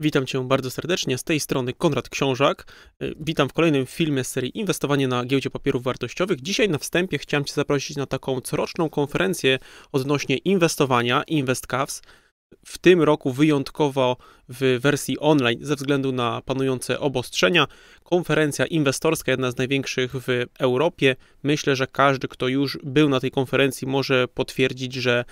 Witam Cię bardzo serdecznie. Z tej strony Konrad Książak. Y, Witam w kolejnym filmie z serii Inwestowanie na giełdzie papierów wartościowych. Dzisiaj na wstępie chciałem Cię zaprosić na taką coroczną konferencję odnośnie inwestowania, InvestCavs. W tym roku wyjątkowo w wersji online ze względu na panujące obostrzenia. Konferencja inwestorska, jedna z największych w Europie. Myślę, że każdy, kto już był na tej konferencji, może potwierdzić, że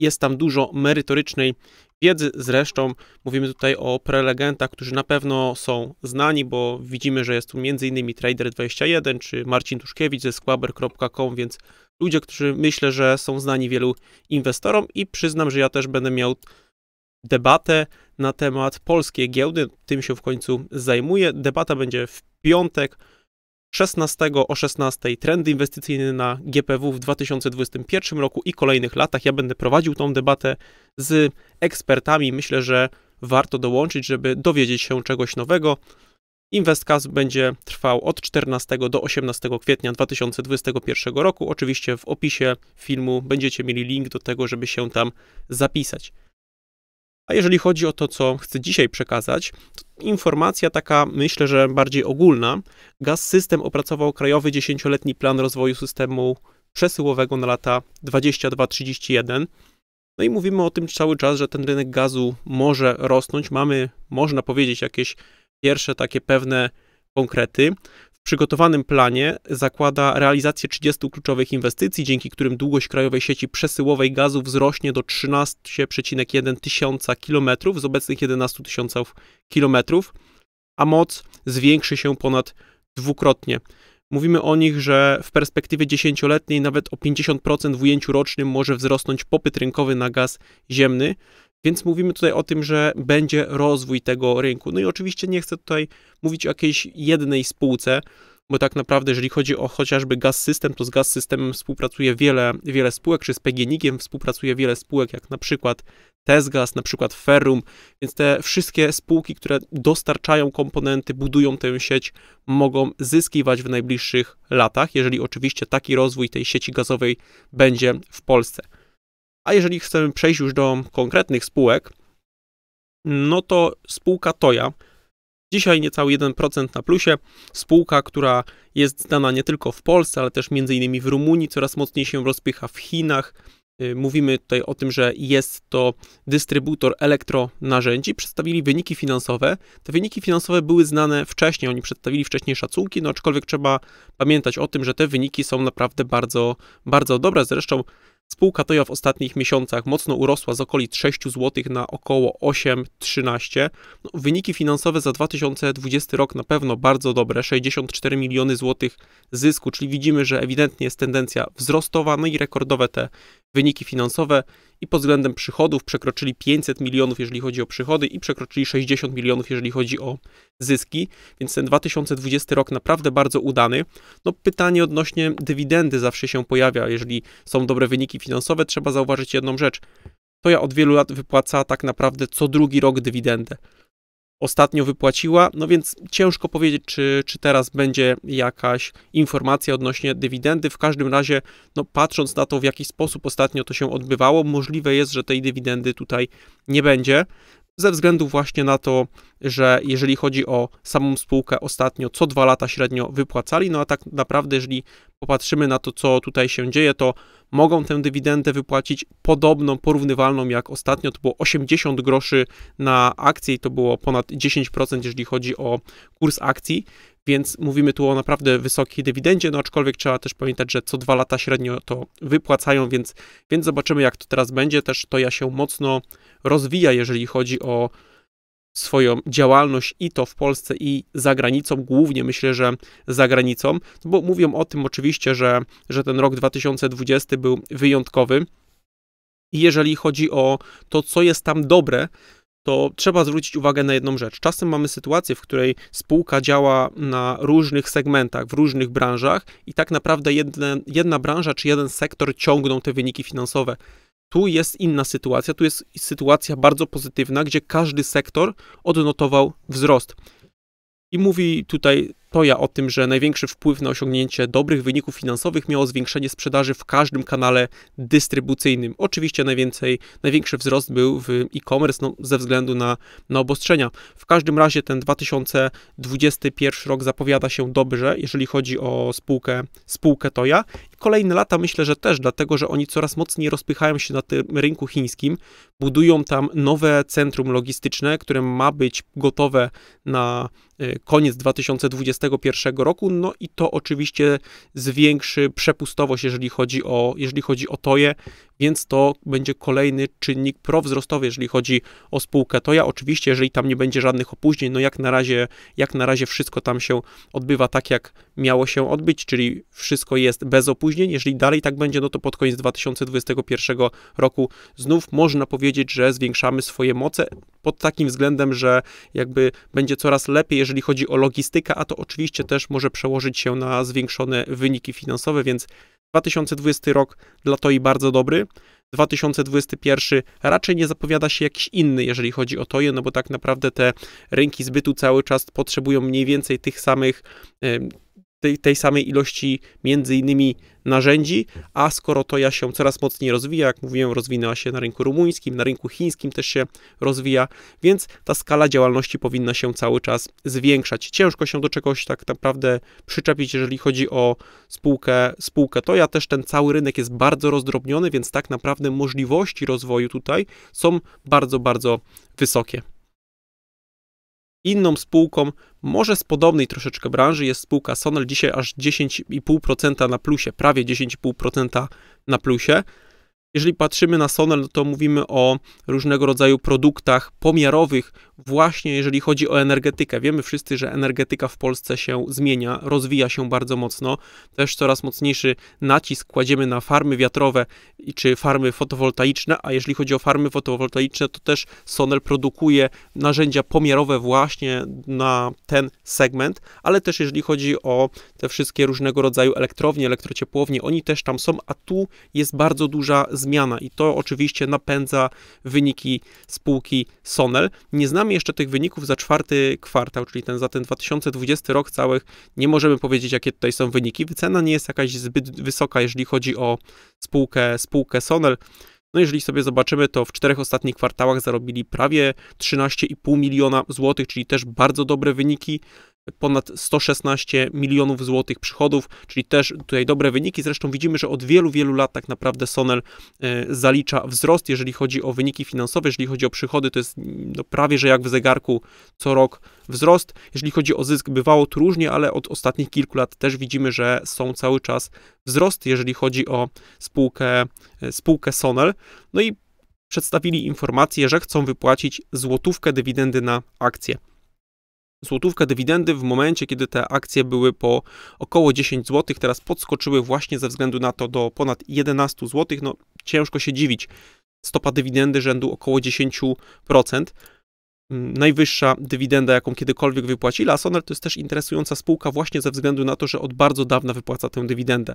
jest tam dużo merytorycznej wiedzy. Zresztą mówimy tutaj o prelegentach, którzy na pewno są znani, bo widzimy, że jest tu m.in. Trader21 czy Marcin Tuszkiewicz ze squaber.com, więc ludzie, którzy myślę, że są znani wielu inwestorom i przyznam, że ja też będę miał debatę na temat polskiej giełdy. Tym się w końcu zajmuję. Debata będzie w piątek 16 o 16 trendy inwestycyjne na GPW w 2021 roku i kolejnych latach. Ja będę prowadził tą debatę z ekspertami. Myślę, że warto dołączyć, żeby dowiedzieć się czegoś nowego. InvestCast będzie trwał od 14 do 18 kwietnia 2021 roku. Oczywiście w opisie filmu będziecie mieli link do tego, żeby się tam zapisać. A jeżeli chodzi o to, co chcę dzisiaj przekazać, to informacja taka, myślę, że bardziej ogólna. Gaz System opracował krajowy 10-letni plan rozwoju systemu przesyłowego na lata 22-31. No i mówimy o tym cały czas, że ten rynek gazu może rosnąć. Mamy, można powiedzieć, jakieś pierwsze takie pewne konkrety przygotowanym planie zakłada realizację 30 kluczowych inwestycji, dzięki którym długość krajowej sieci przesyłowej gazu wzrośnie do 13,1 tysiąca kilometrów z obecnych 11 tysiąców kilometrów, a moc zwiększy się ponad dwukrotnie. Mówimy o nich, że w perspektywie dziesięcioletniej nawet o 50% w ujęciu rocznym może wzrosnąć popyt rynkowy na gaz ziemny, więc mówimy tutaj o tym, że będzie rozwój tego rynku. No i oczywiście nie chcę tutaj mówić o jakiejś jednej spółce, bo tak naprawdę, jeżeli chodzi o chociażby gaz system, to z gaz systemem współpracuje wiele, wiele spółek, czy z PGNiG-iem współpracuje wiele spółek, jak na przykład Tesgas, na przykład Ferrum, więc te wszystkie spółki, które dostarczają komponenty, budują tę sieć, mogą zyskiwać w najbliższych latach, jeżeli oczywiście taki rozwój tej sieci gazowej będzie w Polsce. A jeżeli chcemy przejść już do konkretnych spółek, no to spółka Toja, dzisiaj niecały 1% na plusie, spółka, która jest znana nie tylko w Polsce, ale też między innymi w Rumunii, coraz mocniej się rozpycha w Chinach. Y, mówimy tutaj o tym, że jest to dystrybutor elektronarzędzi. Przedstawili wyniki finansowe. Te wyniki finansowe były znane wcześniej, oni przedstawili wcześniej szacunki, no aczkolwiek trzeba pamiętać o tym, że te wyniki są naprawdę bardzo, bardzo dobre. Zresztą Spółka Toja w ostatnich miesiącach mocno urosła z okolic 6 zł na około 8-13. No, wyniki finansowe za 2020 rok na pewno bardzo dobre, 64 miliony złotych zysku, czyli widzimy, że ewidentnie jest tendencja wzrostowa, no i rekordowe te wyniki finansowe i pod względem przychodów przekroczyli 500 milionów, jeżeli chodzi o przychody i przekroczyli 60 milionów, jeżeli chodzi o zyski, więc ten 2020 rok naprawdę bardzo udany. No pytanie odnośnie dywidendy zawsze się pojawia, jeżeli są dobre wyniki finansowe, trzeba zauważyć jedną rzecz. To ja od wielu lat wypłaca tak naprawdę co drugi rok dywidendę ostatnio wypłaciła, no więc ciężko powiedzieć, czy, czy teraz będzie jakaś informacja odnośnie dywidendy. W każdym razie, no patrząc na to, w jaki sposób ostatnio to się odbywało, możliwe jest, że tej dywidendy tutaj nie będzie ze względu właśnie na to, że jeżeli chodzi o samą spółkę, ostatnio co dwa lata średnio wypłacali, no a tak naprawdę, jeżeli popatrzymy na to, co tutaj się dzieje, to mogą tę dywidendę wypłacić podobną, porównywalną jak ostatnio, to było 80 groszy na akcję i to było ponad 10%, jeżeli chodzi o kurs akcji, więc mówimy tu o naprawdę wysokiej dywidendzie, no aczkolwiek trzeba też pamiętać, że co dwa lata średnio to wypłacają, więc, więc zobaczymy jak to teraz będzie. Też to ja się mocno rozwija, jeżeli chodzi o swoją działalność i to w Polsce i za granicą, głównie myślę, że za granicą, no bo mówią o tym oczywiście, że, że ten rok 2020 był wyjątkowy. I jeżeli chodzi o to, co jest tam dobre, to trzeba zwrócić uwagę na jedną rzecz. Czasem mamy sytuację, w której spółka działa na różnych segmentach, w różnych branżach i tak naprawdę jedna, jedna branża czy jeden sektor ciągną te wyniki finansowe. Tu jest inna sytuacja, tu jest sytuacja bardzo pozytywna, gdzie każdy sektor odnotował wzrost. I mówi tutaj Toja o tym, że największy wpływ na osiągnięcie dobrych wyników finansowych miało zwiększenie sprzedaży w każdym kanale dystrybucyjnym. Oczywiście najwięcej, największy wzrost był w e-commerce no, ze względu na, na obostrzenia. W każdym razie ten 2021 rok zapowiada się dobrze, jeżeli chodzi o spółkę, spółkę Toja. Kolejne lata myślę, że też, dlatego że oni coraz mocniej rozpychają się na tym rynku chińskim, budują tam nowe centrum logistyczne, które ma być gotowe na y, koniec 2021 roku, no i to oczywiście zwiększy przepustowość, jeżeli chodzi o, jeżeli chodzi o Toję, więc to będzie kolejny czynnik prowzrostowy, jeżeli chodzi o spółkę Toja. Oczywiście, jeżeli tam nie będzie żadnych opóźnień, no jak na razie, jak na razie wszystko tam się odbywa tak, jak miało się odbyć, czyli wszystko jest bez opóźnień. Jeżeli dalej tak będzie, no to pod koniec 2021 roku znów można powiedzieć, że zwiększamy swoje moce pod takim względem, że jakby będzie coraz lepiej, jeżeli chodzi o logistykę, a to oczywiście też może przełożyć się na zwiększone wyniki finansowe, więc 2020 rok dla TOI bardzo dobry. 2021 raczej nie zapowiada się jakiś inny, jeżeli chodzi o TOI, no bo tak naprawdę te rynki zbytu cały czas potrzebują mniej więcej tych samych tej, tej samej ilości między innymi narzędzi, a skoro to ja się coraz mocniej rozwija, jak mówiłem, rozwinęła się na rynku rumuńskim, na rynku chińskim też się rozwija, więc ta skala działalności powinna się cały czas zwiększać. Ciężko się do czegoś tak naprawdę przyczepić, jeżeli chodzi o spółkę, spółkę to ja też ten cały rynek jest bardzo rozdrobniony, więc tak naprawdę możliwości rozwoju tutaj są bardzo, bardzo wysokie. Inną spółką, może z podobnej troszeczkę branży, jest spółka Sonel, dzisiaj aż 10,5% na plusie, prawie 10,5% na plusie. Jeżeli patrzymy na Sonel, to mówimy o różnego rodzaju produktach pomiarowych, właśnie jeżeli chodzi o energetykę. Wiemy wszyscy, że energetyka w Polsce się zmienia, rozwija się bardzo mocno. Też coraz mocniejszy nacisk kładziemy na farmy wiatrowe czy farmy fotowoltaiczne, a jeżeli chodzi o farmy fotowoltaiczne, to też Sonel produkuje narzędzia pomiarowe właśnie na ten segment, ale też jeżeli chodzi o te wszystkie różnego rodzaju elektrownie, elektrociepłownie, oni też tam są, a tu jest bardzo duża zmiana i to oczywiście napędza wyniki spółki Sonel. Nie znamy jeszcze tych wyników za czwarty kwartał, czyli ten za ten 2020 rok całych. Nie możemy powiedzieć, jakie tutaj są wyniki. Wycena nie jest jakaś zbyt wysoka, jeżeli chodzi o spółkę, spółkę Sonel. No jeżeli sobie zobaczymy, to w czterech ostatnich kwartałach zarobili prawie 13,5 miliona złotych, czyli też bardzo dobre wyniki ponad 116 milionów złotych przychodów, czyli też tutaj dobre wyniki. Zresztą widzimy, że od wielu, wielu lat tak naprawdę Sonel e, zalicza wzrost, jeżeli chodzi o wyniki finansowe, jeżeli chodzi o przychody, to jest no, prawie, że jak w zegarku co rok wzrost. Jeżeli chodzi o zysk, bywało tu różnie, ale od ostatnich kilku lat też widzimy, że są cały czas wzrost, jeżeli chodzi o spółkę, e, spółkę Sonel. No i przedstawili informację, że chcą wypłacić złotówkę dywidendy na akcję złotówkę dywidendy w momencie, kiedy te akcje były po około 10 zł, teraz podskoczyły właśnie ze względu na to do ponad 11 zł. No ciężko się dziwić. Stopa dywidendy rzędu około 10%. Najwyższa dywidenda, jaką kiedykolwiek wypłacili, a Soner to jest też interesująca spółka właśnie ze względu na to, że od bardzo dawna wypłaca tę dywidendę.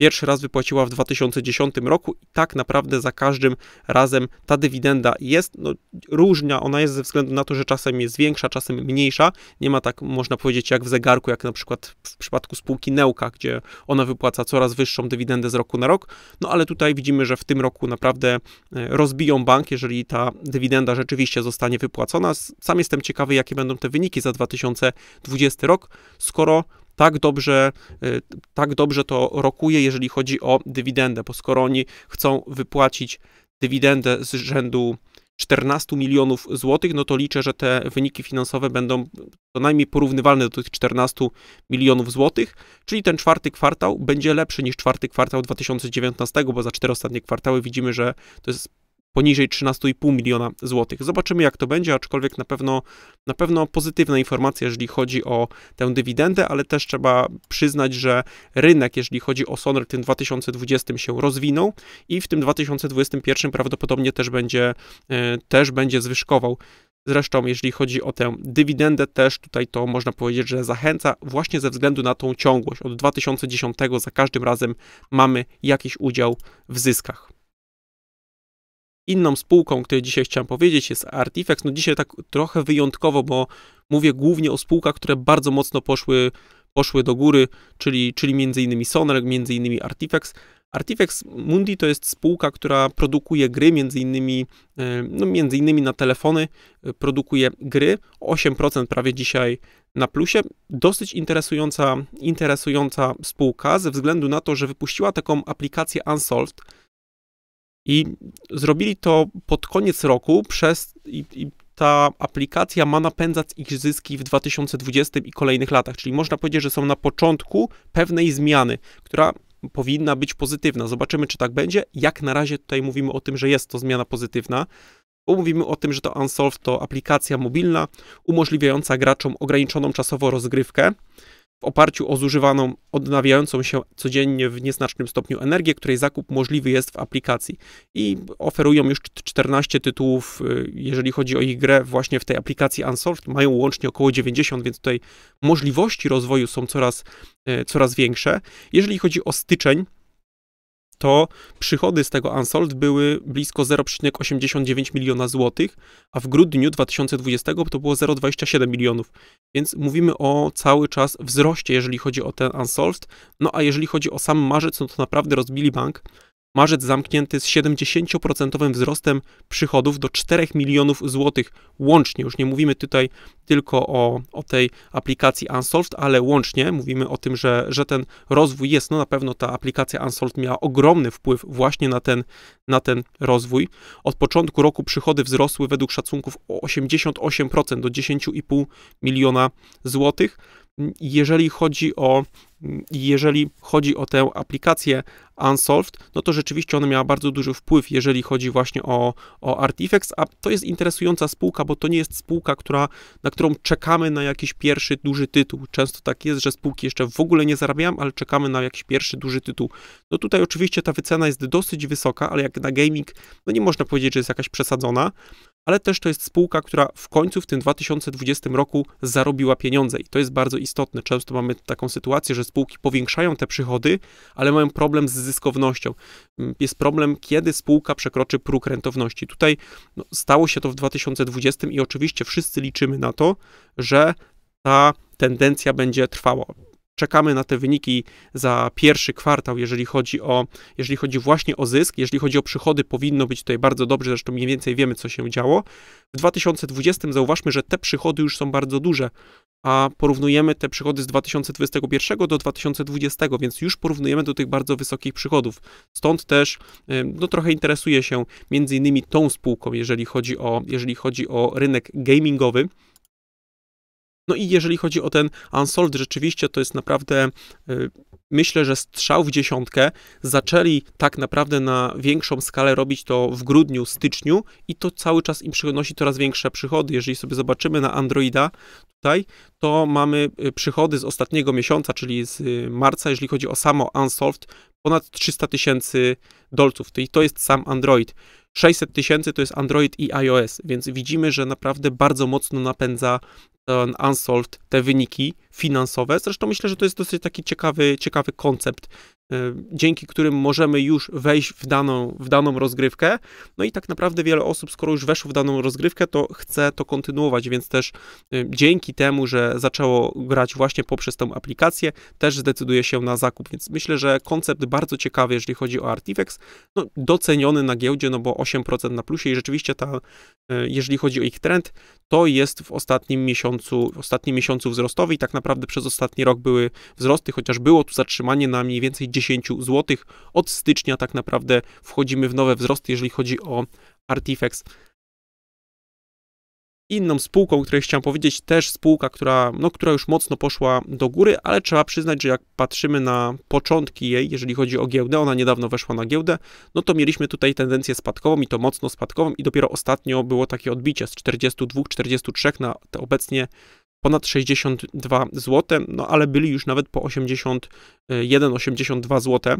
Pierwszy raz wypłaciła w 2010 roku i tak naprawdę za każdym razem ta dywidenda jest no, różna, ona jest ze względu na to, że czasem jest większa, czasem mniejsza. Nie ma tak, można powiedzieć, jak w zegarku, jak na przykład w przypadku spółki Neuka, gdzie ona wypłaca coraz wyższą dywidendę z roku na rok. No ale tutaj widzimy, że w tym roku naprawdę e, rozbiją bank, jeżeli ta dywidenda rzeczywiście zostanie wypłacona. Sam jestem ciekawy, jakie będą te wyniki za 2020 rok, skoro tak dobrze, y, tak dobrze to rokuje, jeżeli chodzi o dywidendę, bo skoro oni chcą wypłacić dywidendę z rzędu 14 milionów złotych, no to liczę, że te wyniki finansowe będą co najmniej porównywalne do tych 14 milionów złotych, czyli ten czwarty kwartał będzie lepszy niż czwarty kwartał 2019, bo za cztery ostatnie kwartały widzimy, że to jest poniżej 13,5 miliona złotych. Zobaczymy, jak to będzie, aczkolwiek na pewno, na pewno pozytywna informacja, jeżeli chodzi o tę dywidendę, ale też trzeba przyznać, że rynek, jeżeli chodzi o Soner w tym 2020 się rozwinął i w tym 2021 prawdopodobnie też będzie, e, też będzie zwyżkował. Zresztą, jeżeli chodzi o tę dywidendę, też tutaj to można powiedzieć, że zachęca właśnie ze względu na tą ciągłość. Od 2010 za każdym razem mamy jakiś udział w zyskach. Inną spółką, której dzisiaj chciałem powiedzieć, jest Artifex. No dzisiaj tak trochę wyjątkowo, bo mówię głównie o spółkach, które bardzo mocno poszły, poszły do góry, czyli, czyli między innymi Soner, między innymi Artifex. Artifex Mundi to jest spółka, która produkuje gry, między innymi, e, no między innymi na telefony, e, produkuje gry, 8% prawie dzisiaj na plusie. Dosyć interesująca, interesująca spółka ze względu na to, że wypuściła taką aplikację Unsolved i zrobili to pod koniec roku przez i, i ta aplikacja ma napędzać ich zyski w 2020 i kolejnych latach, czyli można powiedzieć, że są na początku pewnej zmiany, która powinna być pozytywna. Zobaczymy, czy tak będzie. Jak na razie tutaj mówimy o tym, że jest to zmiana pozytywna, bo mówimy o tym, że to Unsolved to aplikacja mobilna umożliwiająca graczom ograniczoną czasowo rozgrywkę w oparciu o zużywaną, odnawiającą się codziennie w nieznacznym stopniu energię, której zakup możliwy jest w aplikacji. I oferują już 14 tytułów, y, jeżeli chodzi o ich grę, właśnie w tej aplikacji Unsolved. Mają łącznie około 90, więc tutaj możliwości rozwoju są coraz, y, coraz większe. Jeżeli chodzi o styczeń, to przychody z tego Unsolved były blisko 0,89 miliona złotych, a w grudniu 2020 to było 0,27 milionów. Więc mówimy o cały czas wzroście, jeżeli chodzi o ten Unsolved. No a jeżeli chodzi o sam marzec, no to naprawdę rozbili bank. Marzec zamknięty z 70% wzrostem przychodów do 4 milionów złotych łącznie. Już nie mówimy tutaj tylko o, o tej aplikacji Unsolved, ale łącznie mówimy o tym, że, że ten rozwój jest. No na pewno ta aplikacja Unsolved miała ogromny wpływ właśnie na ten, na ten rozwój. Od początku roku przychody wzrosły według szacunków o 88% do 10,5 miliona złotych. Jeżeli chodzi o jeżeli chodzi o tę aplikację Unsolved, no to rzeczywiście ona miała bardzo duży wpływ, jeżeli chodzi właśnie o, o Artifex, a to jest interesująca spółka, bo to nie jest spółka, która, na którą czekamy na jakiś pierwszy duży tytuł. Często tak jest, że spółki jeszcze w ogóle nie zarabiają, ale czekamy na jakiś pierwszy duży tytuł. No tutaj oczywiście ta wycena jest dosyć wysoka, ale jak na gaming, no nie można powiedzieć, że jest jakaś przesadzona, ale też to jest spółka, która w końcu w tym 2020 roku zarobiła pieniądze i to jest bardzo istotne. Często mamy taką sytuację, że spółki powiększają te przychody, ale mają problem z zyskownością. Mm, jest problem, kiedy spółka przekroczy próg rentowności. Tutaj no, stało się to w 2020 i oczywiście wszyscy liczymy na to, że ta tendencja będzie trwała czekamy na te wyniki za pierwszy kwartał, jeżeli chodzi o, jeżeli chodzi właśnie o zysk, jeżeli chodzi o przychody, powinno być tutaj bardzo dobrze, zresztą mniej więcej wiemy, co się działo. W 2020 zauważmy, że te przychody już są bardzo duże, a porównujemy te przychody z 2021 do 2020, więc już porównujemy do tych bardzo wysokich przychodów. Stąd też no, trochę interesuje się między innymi tą spółką, jeżeli chodzi o, jeżeli chodzi o rynek gamingowy. No i jeżeli chodzi o ten Unsolved, rzeczywiście to jest naprawdę, y, myślę, że strzał w dziesiątkę. Zaczęli tak naprawdę na większą skalę robić to w grudniu, styczniu i to cały czas im przynosi coraz większe przychody. Jeżeli sobie zobaczymy na Androida tutaj, to mamy y, przychody z ostatniego miesiąca, czyli z y, marca, jeżeli chodzi o samo Unsolved, ponad 300 tysięcy dolców. I to jest sam Android. 600 tysięcy to jest Android i iOS, więc widzimy, że naprawdę bardzo mocno napędza ten Unsolved te wyniki finansowe. Zresztą myślę, że to jest dosyć taki ciekawy, ciekawy koncept, dzięki którym możemy już wejść w daną, w daną rozgrywkę. No i tak naprawdę wiele osób, skoro już weszło w daną rozgrywkę, to chce to kontynuować, więc też e, dzięki temu, że zaczęło grać właśnie poprzez tę aplikację, też zdecyduje się na zakup. Więc myślę, że koncept bardzo ciekawy, jeżeli chodzi o Artifex, no, doceniony na giełdzie, no bo 8% na plusie i rzeczywiście ta, e, jeżeli chodzi o ich trend, to jest w ostatnim miesiącu, w ostatnim miesiącu wzrostowy i tak naprawdę przez ostatni rok były wzrosty, chociaż było tu zatrzymanie na mniej więcej 10 zł. Od stycznia tak naprawdę wchodzimy w nowe wzrosty, jeżeli chodzi o Artifex. Inną spółką, o której chciałem powiedzieć, też spółka, która, no, która już mocno poszła do góry, ale trzeba przyznać, że jak patrzymy na początki jej, jeżeli chodzi o giełdę, ona niedawno weszła na giełdę, no to mieliśmy tutaj tendencję spadkową i to mocno spadkową i dopiero ostatnio było takie odbicie z 42, 43 na obecnie ponad 62 zł, no ale byli już nawet po 81, 82 zł.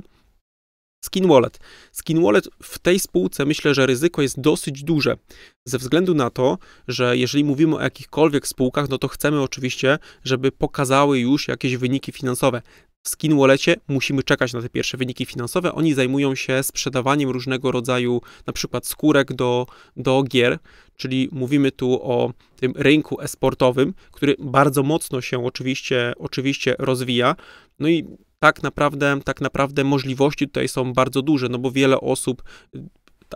Skin Wallet. Skin Wallet w tej spółce myślę, że ryzyko jest dosyć duże, ze względu na to, że jeżeli mówimy o jakichkolwiek spółkach, no to chcemy oczywiście, żeby pokazały już jakieś wyniki finansowe. W Skin Wallecie musimy czekać na te pierwsze wyniki finansowe. Oni zajmują się sprzedawaniem różnego rodzaju, na przykład skórek do, do gier, czyli mówimy tu o tym rynku esportowym, który bardzo mocno się oczywiście, oczywiście rozwija. No i tak naprawdę, tak naprawdę możliwości tutaj są bardzo duże, no bo wiele osób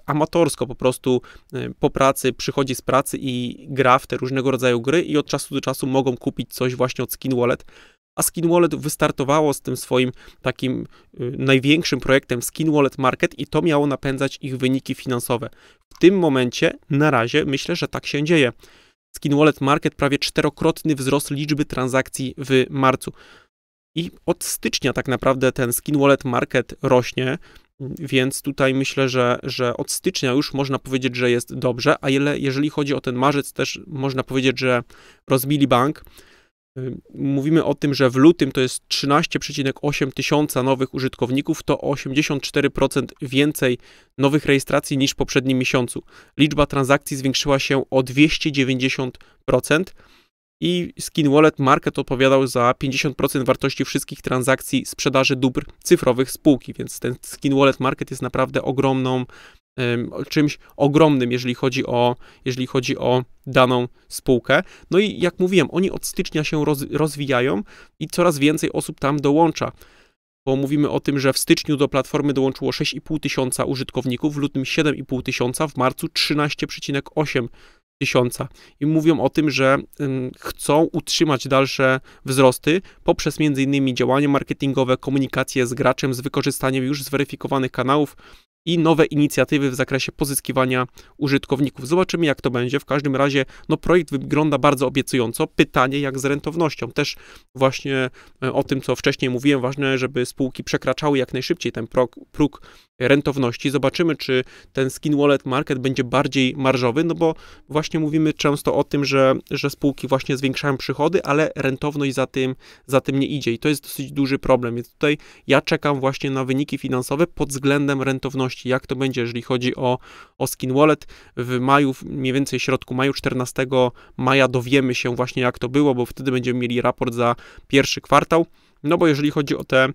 amatorsko po prostu y, po pracy przychodzi z pracy i gra w te różnego rodzaju gry i od czasu do czasu mogą kupić coś właśnie od Skin Wallet. A Skin Wallet wystartowało z tym swoim takim y, największym projektem Skin Wallet Market i to miało napędzać ich wyniki finansowe. W tym momencie, na razie, myślę, że tak się dzieje. Skin Wallet Market prawie czterokrotny wzrost liczby transakcji w marcu. I od stycznia tak naprawdę ten Skin Wallet Market rośnie. Więc tutaj myślę, że, że od stycznia już można powiedzieć, że jest dobrze, a ile, jeżeli chodzi o ten marzec, też można powiedzieć, że rozbili bank. Mówimy o tym, że w lutym to jest 13,8 tysiąca nowych użytkowników, to 84% więcej nowych rejestracji niż w poprzednim miesiącu. Liczba transakcji zwiększyła się o 290% i Skin Wallet Market odpowiadał za 50% wartości wszystkich transakcji sprzedaży dóbr cyfrowych spółki, więc ten Skin Wallet Market jest naprawdę ogromną, czymś ogromnym, jeżeli chodzi o, jeżeli chodzi o daną spółkę. No i jak mówiłem, oni od stycznia się roz, rozwijają i coraz więcej osób tam dołącza bo mówimy o tym, że w styczniu do platformy dołączyło 6,5 tysiąca użytkowników, w lutym 7,5 tysiąca, w marcu 13,8 tysiąca. I mówią o tym, że chcą utrzymać dalsze wzrosty poprzez m.in. działania marketingowe, komunikację z graczem z wykorzystaniem już zweryfikowanych kanałów i nowe inicjatywy w zakresie pozyskiwania użytkowników. Zobaczymy, jak to będzie. W każdym razie, no, projekt wygląda bardzo obiecująco. Pytanie, jak z rentownością. Też właśnie e, o tym, co wcześniej mówiłem, ważne, żeby spółki przekraczały jak najszybciej ten próg, próg rentowności. Zobaczymy, czy ten skin wallet market będzie bardziej marżowy, no bo właśnie mówimy często o tym, że, że spółki właśnie zwiększają przychody, ale rentowność za tym, za tym nie idzie i to jest dosyć duży problem. Więc tutaj ja czekam właśnie na wyniki finansowe pod względem rentowności. Jak to będzie, jeżeli chodzi o, o skin wallet? W maju, mniej więcej środku maju, 14 maja dowiemy się właśnie jak to było, bo wtedy będziemy mieli raport za pierwszy kwartał. No bo jeżeli chodzi o te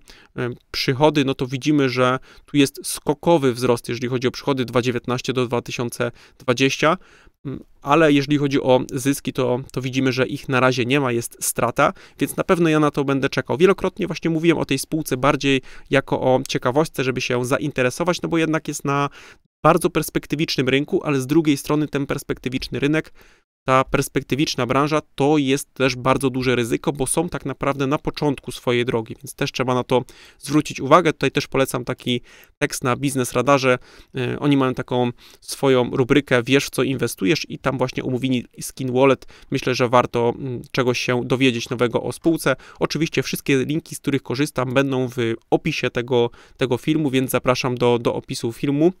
przychody, no to widzimy, że tu jest skokowy wzrost, jeżeli chodzi o przychody 2019 do 2020, mm, ale jeżeli chodzi o zyski, to, to widzimy, że ich na razie nie ma, jest strata, więc na pewno ja na to będę czekał. Wielokrotnie właśnie mówiłem o tej spółce bardziej jako o ciekawostce, żeby się zainteresować, no bo jednak jest na bardzo perspektywicznym rynku, ale z drugiej strony ten perspektywiczny rynek ta perspektywiczna branża to jest też bardzo duże ryzyko, bo są tak naprawdę na początku swojej drogi, więc też trzeba na to zwrócić uwagę. Tutaj też polecam taki tekst na Biznes Radarze. E, oni mają taką swoją rubrykę Wiesz w co inwestujesz i tam właśnie umówili Skin Wallet. Myślę, że warto mm, czegoś się dowiedzieć nowego o spółce. Oczywiście wszystkie linki, z których korzystam będą w opisie tego, tego filmu, więc zapraszam do, do opisu filmu.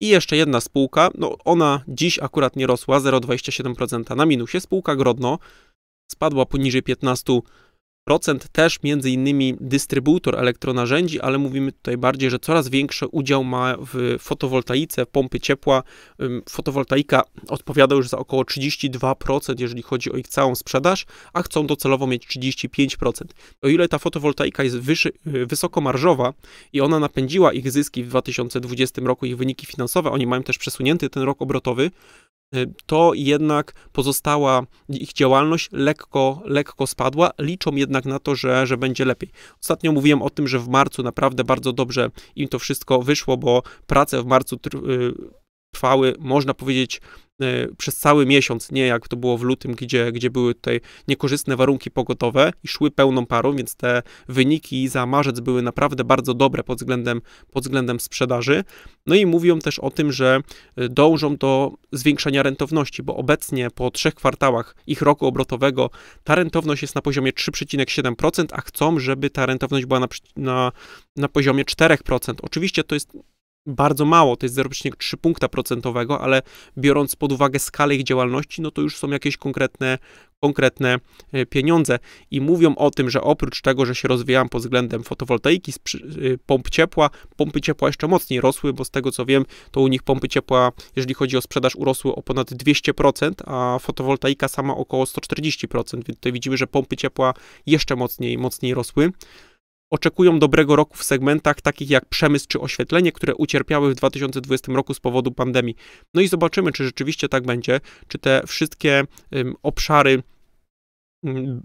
I jeszcze jedna spółka, no ona dziś akurat nie rosła, 0,27% na minusie. Spółka Grodno spadła poniżej 15 Procent też między innymi dystrybutor elektronarzędzi, ale mówimy tutaj bardziej, że coraz większy udział ma w fotowoltaice, pompy ciepła. Fotowoltaika odpowiada już za około 32%, jeżeli chodzi o ich całą sprzedaż, a chcą docelowo mieć 35%. O ile ta fotowoltaika jest wyszy, wysoko marżowa i ona napędziła ich zyski w 2020 roku, ich wyniki finansowe, oni mają też przesunięty ten rok obrotowy, Y, to jednak pozostała ich działalność lekko, lekko spadła. Liczą jednak na to, że, że będzie lepiej. Ostatnio mówiłem o tym, że w marcu naprawdę bardzo dobrze im to wszystko wyszło, bo prace w marcu y, trwały, można powiedzieć, E, przez cały miesiąc, nie jak to było w lutym, gdzie, gdzie były tutaj niekorzystne warunki pogotowe i szły pełną parą, więc te wyniki za marzec były naprawdę bardzo dobre pod względem, pod względem sprzedaży. No i mówią też o tym, że e, dążą do zwiększenia rentowności, bo obecnie po trzech kwartałach ich roku obrotowego ta rentowność jest na poziomie 3,7%, a chcą, żeby ta rentowność była na, na, na poziomie 4%. Oczywiście to jest bardzo mało, to jest 0,3 punkta procentowego, ale biorąc pod uwagę skalę ich działalności, no to już są jakieś konkretne, konkretne e, pieniądze. I mówią o tym, że oprócz tego, że się rozwijałem pod względem fotowoltaiki, e, pomp ciepła, pompy ciepła jeszcze mocniej rosły, bo z tego co wiem, to u nich pompy ciepła, jeżeli chodzi o sprzedaż, urosły o ponad 200%, a fotowoltaika sama około 140%, więc tutaj widzimy, że pompy ciepła jeszcze mocniej, mocniej rosły oczekują dobrego roku w segmentach takich jak przemysł czy oświetlenie, które ucierpiały w 2020 roku z powodu pandemii. No i zobaczymy, czy rzeczywiście tak będzie, czy te wszystkie obszary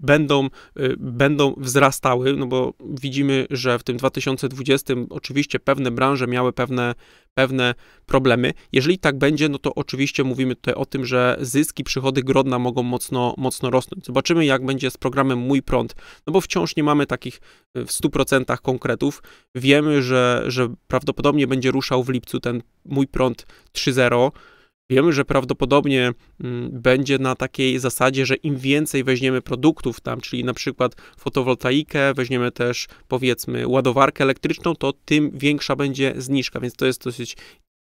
będą, y, będą wzrastały, no bo widzimy, że w tym 2020 oczywiście pewne branże miały pewne, pewne problemy. Jeżeli tak będzie, no to oczywiście mówimy tutaj o tym, że zyski, przychody Grodna mogą mocno, mocno rosnąć. Zobaczymy, jak będzie z programem Mój Prąd, no bo wciąż nie mamy takich y, w 100% konkretów. Wiemy, że, że prawdopodobnie będzie ruszał w lipcu ten Mój Prąd 3.0, Wiemy, że prawdopodobnie mm, będzie na takiej zasadzie, że im więcej weźmiemy produktów tam, czyli na przykład fotowoltaikę, weźmiemy też powiedzmy ładowarkę elektryczną, to tym większa będzie zniżka, więc to jest dosyć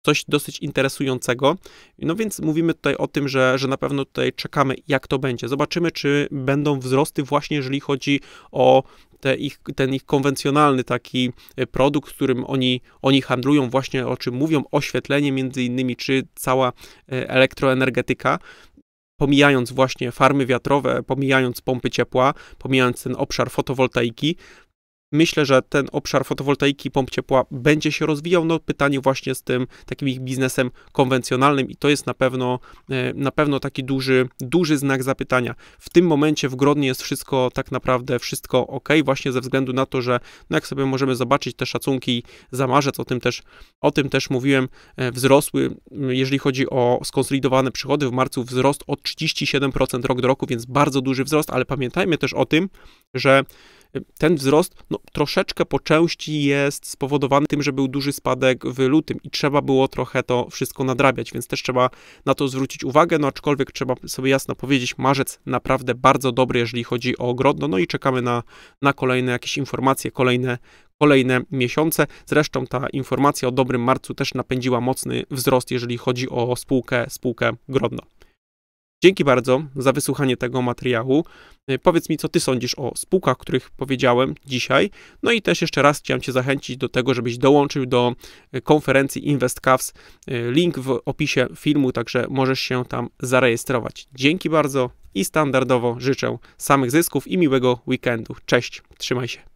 coś dosyć interesującego. No więc mówimy tutaj o tym, że, że na pewno tutaj czekamy, jak to będzie. Zobaczymy, czy będą wzrosty właśnie, jeżeli chodzi o te ich, ten ich konwencjonalny taki e, produkt, którym oni, oni handlują, właśnie o czym mówią, oświetlenie między innymi, czy cała e, elektroenergetyka, pomijając właśnie farmy wiatrowe, pomijając pompy ciepła, pomijając ten obszar fotowoltaiki, Myślę, że ten obszar fotowoltaiki, pomp ciepła będzie się rozwijał. No pytanie właśnie z tym takim ich biznesem konwencjonalnym i to jest na pewno, e, na pewno taki duży, duży znak zapytania. W tym momencie w Grodnie jest wszystko tak naprawdę wszystko ok, właśnie ze względu na to, że no jak sobie możemy zobaczyć te szacunki za marzec, o tym też, o tym też mówiłem, e, wzrosły, jeżeli chodzi o skonsolidowane przychody w marcu wzrost o 37% rok do roku, więc bardzo duży wzrost, ale pamiętajmy też o tym, że ten wzrost no, troszeczkę po części jest spowodowany tym, że był duży spadek w lutym i trzeba było trochę to wszystko nadrabiać, więc też trzeba na to zwrócić uwagę, no aczkolwiek trzeba sobie jasno powiedzieć, marzec naprawdę bardzo dobry, jeżeli chodzi o ogrodno, no i czekamy na, na kolejne jakieś informacje, kolejne, kolejne miesiące. Zresztą ta informacja o dobrym marcu też napędziła mocny wzrost, jeżeli chodzi o spółkę, spółkę Grodno. Dzięki bardzo za wysłuchanie tego materiału. E, powiedz mi, co ty sądzisz o spółkach, których powiedziałem dzisiaj. No i też jeszcze raz chciałem cię zachęcić do tego, żebyś dołączył do e, konferencji InvestCaps. E, link w opisie filmu, także możesz się tam zarejestrować. Dzięki bardzo i standardowo życzę samych zysków i miłego weekendu. Cześć, trzymaj się.